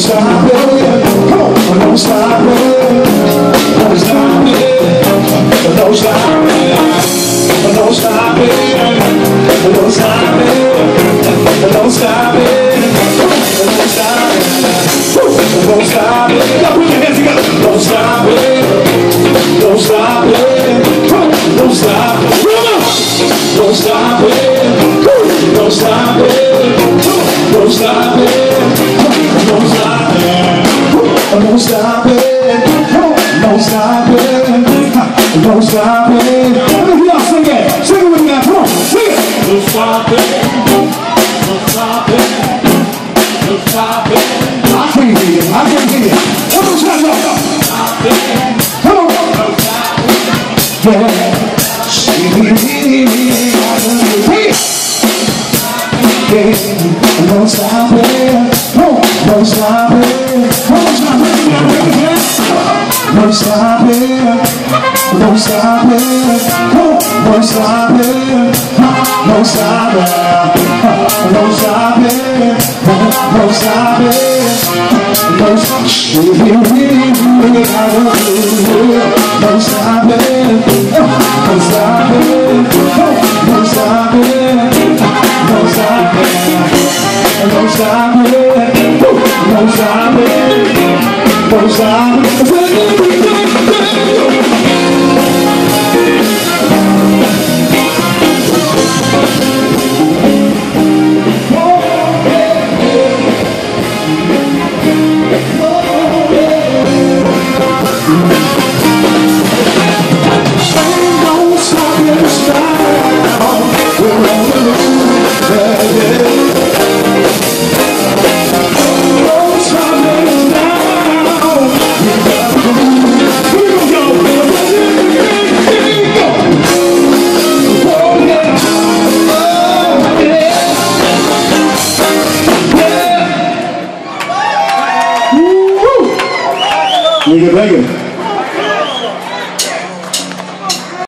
don't stop it. Come on. Oh, don't stop it. Don't stop it. Don't stop it. Don't stop it. Don't stop it. Don't stop it. Don't stop it. Don't stop me. Now put your hands together. Don't stop it. Don't stop it. Don't stop me. Don't stop me. Don't stop me. Don't stop me. Stopping, no stopping, no stopping. Let me y'all sing it. Sing it with me now. Come on, sing it. No stopping, no stopping, no stopping, I can't hear you. I can't hear you. One more time, y'all. Come on. Yeah. Yeah, no stopping, no stopping, no stopping, no stopping, no stopping, no stopping, no stopping, no stopping. No stopping, no stopping, no stopping, no stopping. Muy bien,